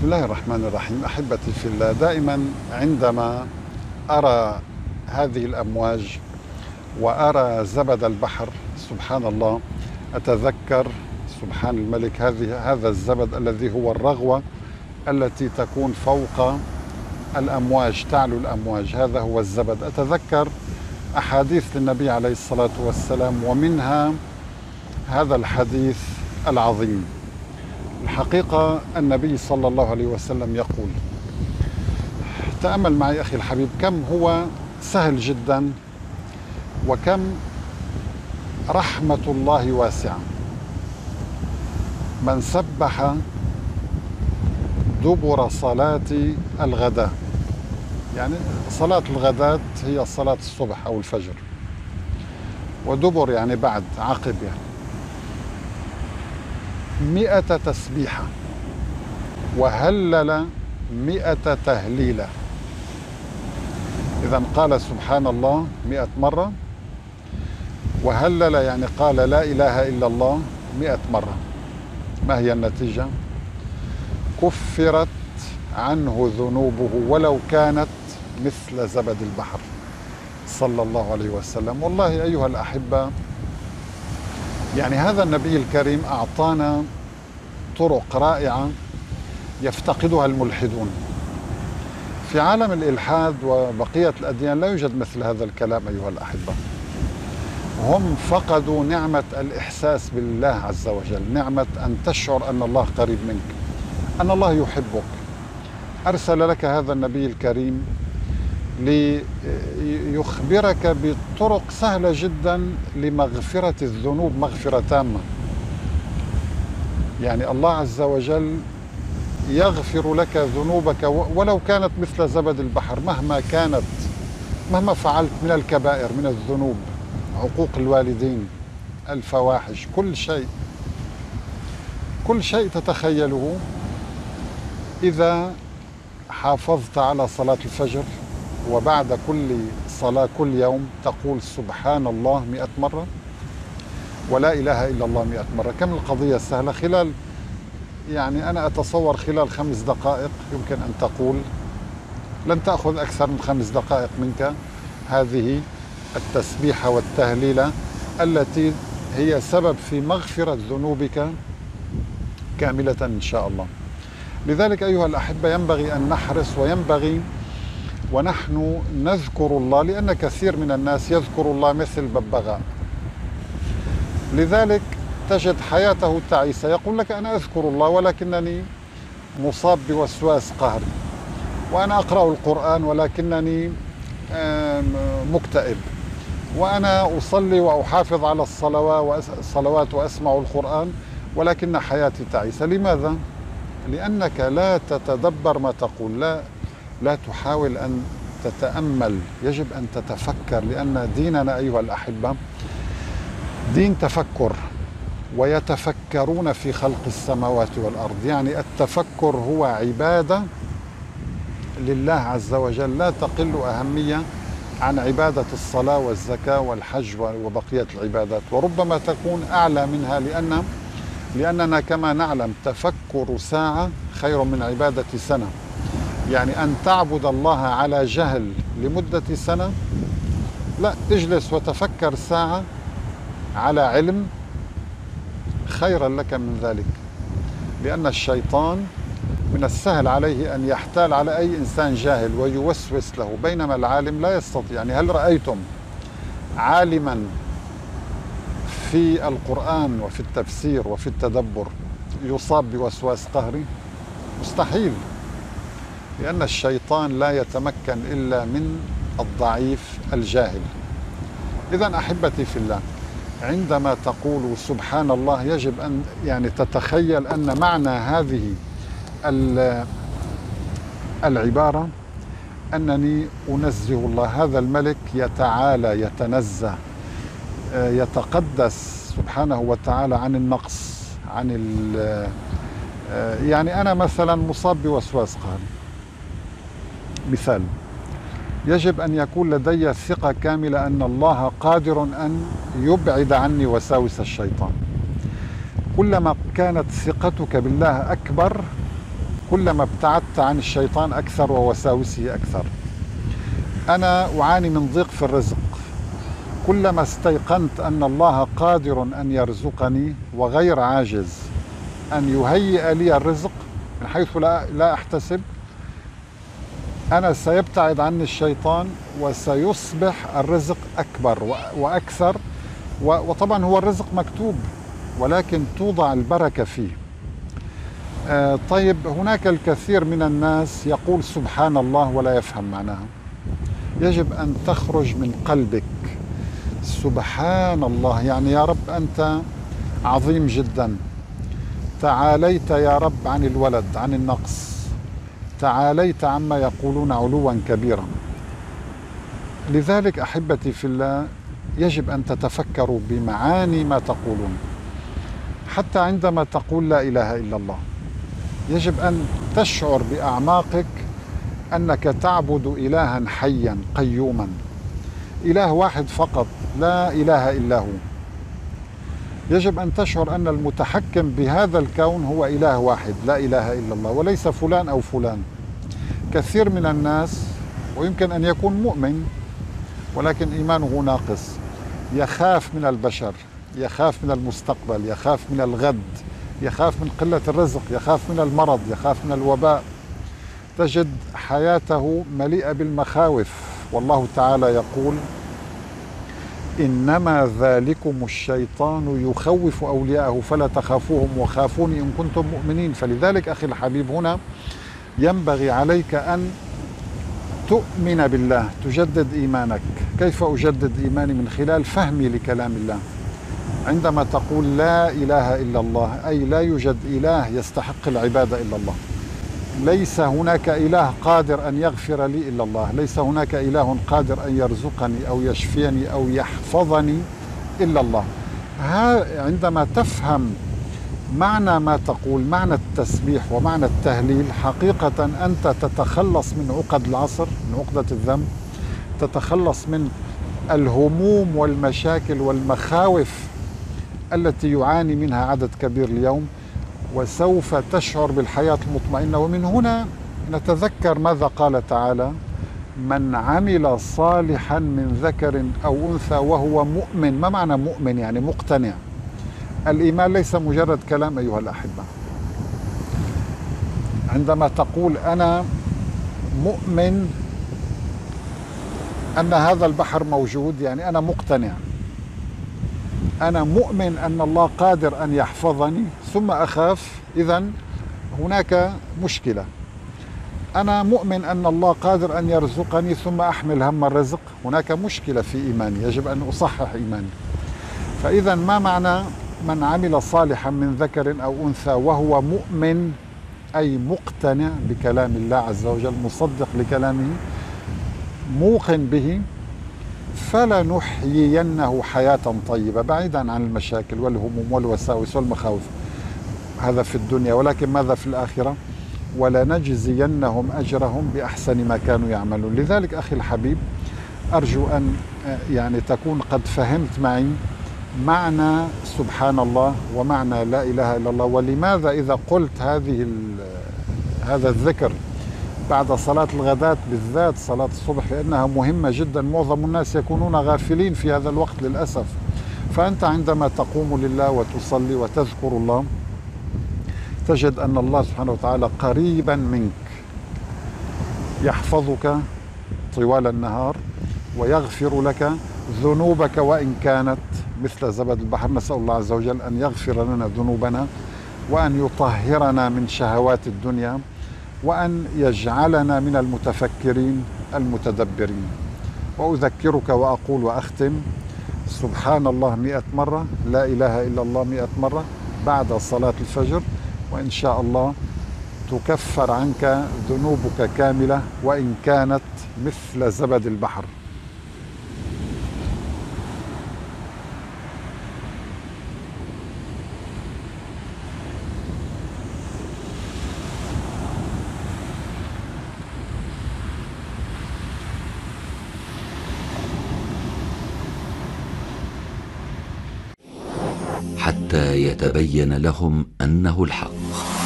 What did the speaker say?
بسم الله الرحمن الرحيم. أحبتي في الله دائما عندما أرى هذه الأمواج وأرى زبد البحر سبحان الله أتذكر سبحان الملك هذه هذا الزبد الذي هو الرغوة التي تكون فوق الأمواج تعلو الأمواج. هذا هو الزبد. أتذكر أحاديث للنبي عليه الصلاة والسلام ومنها هذا الحديث العظيم. الحقيقة النبي صلى الله عليه وسلم يقول تأمل معي أخي الحبيب كم هو سهل جدا وكم رحمة الله واسعة. من سبح دبر صلاة الغداء يعني صلاة الغداة هي صلاة الصبح أو الفجر ودبر يعني بعد عقب يعني. مئة تسبيحة. وهلل مئة تهليلة. إذا قال سبحان الله مئة مرة. وهلل يعني قال لا إله إلا الله مئة مرة. ما هي النتيجة؟ كفرت عنه ذنوبه ولو كانت مثل زبد البحر. صلى الله عليه وسلم. والله أيها الأحبة يعني هذا النبي الكريم أعطانا طرق رائعة يفتقدها الملحدون. في عالم الإلحاد وبقية الأديان لا يوجد مثل هذا الكلام أيها الأحبة. هم فقدوا نعمة الإحساس بالله عز وجل نعمة أن تشعر أن الله قريب منك أن الله يحبك. أرسل لك هذا النبي الكريم ليخبرك بطرق سهلة جدا لمغفرة الذنوب مغفرة تامة. يعني الله عز وجل يغفر لك ذنوبك ولو كانت مثل زبد البحر مهما كانت مهما فعلت من الكبائر من الذنوب عقوق الوالدين الفواحش كل شيء. كل شيء تتخيله إذا حافظت على صلاة الفجر. وبعد كل صلاة كل يوم تقول سبحان الله مئة مرة ولا إله إلا الله مئة مرة. كم القضية سهلة خلال يعني أنا أتصور خلال خمس دقائق يمكن أن تقول لن تأخذ أكثر من خمس دقائق منك. هذه التسبيحة والتهليلة التي هي سبب في مغفرة ذنوبك كاملة إن شاء الله. لذلك أيها الأحبة ينبغي أن نحرص وينبغي ونحن نذكر الله لأن كثير من الناس يذكر الله مثل ببغاء. لذلك تجد حياته تعيسة. يقول لك أنا أذكر الله ولكنني مصاب بوسواس قهري وأنا أقرأ القرآن ولكنني مكتئب وأنا أصلي وأحافظ على الصلوات وأسمع القرآن ولكن حياتي تعيسة. لماذا؟ لأنك لا تتدبر ما تقول لا لا تحاول أن تتأمل يجب أن تتفكر لأن ديننا أيها الأحبة دين تفكر ويتفكرون في خلق السماوات والأرض. يعني التفكر هو عبادة لله عز وجل. لا تقل أهمية عن عبادة الصلاة والزكاة والحج وبقية العبادات. وربما تكون أعلى منها لأن لأننا كما نعلم تفكر ساعة خير من عبادة سنة. يعني أن تعبد الله على جهل لمدة سنة؟ لا اجلس وتفكر ساعة على علم خيرا لك من ذلك. لأن الشيطان من السهل عليه أن يحتال على أي إنسان جاهل ويوسوس له بينما العالم لا يستطيع. يعني هل رأيتم عالما في القرآن وفي التفسير وفي التدبر يصاب بوسواس قهري؟ مستحيل. لأن الشيطان لا يتمكن إلا من الضعيف الجاهل. إذا أحبتي في الله عندما تقول سبحان الله يجب أن يعني تتخيل أن معنى هذه العبارة أنني أنزه الله. هذا الملك يتعالى يتنزه يتقدس سبحانه وتعالى عن النقص عن يعني أنا مثلا مصاب بوسواس قهري. مثال. يجب أن يكون لدي ثقه كاملة أن الله قادر أن يبعد عني وساوس الشيطان. كلما كانت ثقتك بالله أكبر كلما ابتعدت عن الشيطان أكثر ووساوسه أكثر. أنا أعاني من ضيق في الرزق. كلما استيقنت أن الله قادر أن يرزقني وغير عاجز أن يهيئ لي الرزق من حيث لا, لا أحتسب أنا سيبتعد عني الشيطان وسيصبح الرزق أكبر وأكثر وطبعا هو الرزق مكتوب ولكن توضع البركة فيه. آه، طيب هناك الكثير من الناس يقول سبحان الله ولا يفهم معناها. يجب أن تخرج من قلبك. سبحان الله يعني يا رب أنت عظيم جدا. تعاليت يا رب عن الولد عن النقص. تعاليت عما يقولون علوا كبيرا. لذلك أحبتي في الله يجب أن تتفكروا بمعاني ما تقولون. حتى عندما تقول لا إله إلا الله يجب أن تشعر بأعماقك أنك تعبد الها حيا قيوما. إله واحد فقط لا إله إلا هو. يجب أن تشعر أن المتحكم بهذا الكون هو إله واحد لا إله إلا الله وليس فلان أو فلان. كثير من الناس ويمكن أن يكون مؤمن ولكن إيمانه ناقص. يخاف من البشر يخاف من المستقبل يخاف من الغد يخاف من قلة الرزق يخاف من المرض يخاف من الوباء. تجد حياته مليئة بالمخاوف. والله تعالى يقول إنما ذلكم الشيطان يخوف أولياءه فلا تخافوهم وخافوني إن كنتم مؤمنين. فلذلك أخي الحبيب هنا ينبغي عليك أن تؤمن بالله تجدد إيمانك. كيف أجدد إيماني من خلال فهمي لكلام الله؟ عندما تقول لا إله إلا الله أي لا يوجد إله يستحق العبادة إلا الله. ليس هناك إله قادر أن يغفر لي إلا الله. ليس هناك إله قادر أن يرزقني أو يشفيني أو يحفظني إلا الله. عندما تفهم معنى ما تقول معنى التسبيح ومعنى التهليل حقيقة أنت تتخلص من عقد العصر من عقدة الذنب تتخلص من الهموم والمشاكل والمخاوف التي يعاني منها عدد كبير اليوم. وسوف تشعر بالحياة المطمئنة. ومن هنا نتذكر ماذا قال تعالى؟ من عمل صالحا من ذكر أو أنثى وهو مؤمن. ما معنى مؤمن؟ يعني مقتنع. الإيمان ليس مجرد كلام أيها الأحبة. عندما تقول أنا مؤمن أن هذا البحر موجود يعني أنا مقتنع. أنا مؤمن أن الله قادر أن يحفظني ثم أخاف. إذا هناك مشكلة. أنا مؤمن أن الله قادر أن يرزقني ثم أحمل هم الرزق. هناك مشكلة في إيماني يجب أن أصحح إيماني. فإذا ما معنى من عمل صالحا من ذكر أو أنثى وهو مؤمن أي مقتنع بكلام الله عز وجل مصدق لكلامه موقن به فلنحيينه حياة طيبة بعيدا عن المشاكل والهموم والوساوس والمخاوف. هذا في الدنيا ولكن ماذا في الآخرة؟ ولنجزينهم أجرهم بأحسن ما كانوا يعملون. لذلك أخي الحبيب أرجو أن يعني تكون قد فهمت معي معنى سبحان الله ومعنى لا إله إلا الله. ولماذا إذا قلت هذه هذا الذكر بعد صلاة الغداة بالذات صلاة الصبح لأنها مهمة جدا. معظم الناس يكونون غافلين في هذا الوقت للأسف. فأنت عندما تقوم لله وتصلي وتذكر الله تجد أن الله سبحانه وتعالى قريبا منك. يحفظك طوال النهار ويغفر لك ذنوبك وإن كانت مثل زبد البحر. نسأل الله عز وجل أن يغفر لنا ذنوبنا وأن يطهرنا من شهوات الدنيا. وأن يجعلنا من المتفكرين المتدبرين. وأذكرك وأقول وأختم سبحان الله مئة مرة لا إله إلا الله مئة مرة بعد صلاة الفجر وإن شاء الله تكفر عنك ذنوبك كاملة وإن كانت مثل زبد البحر. حتى يتبين لهم أنه الحق.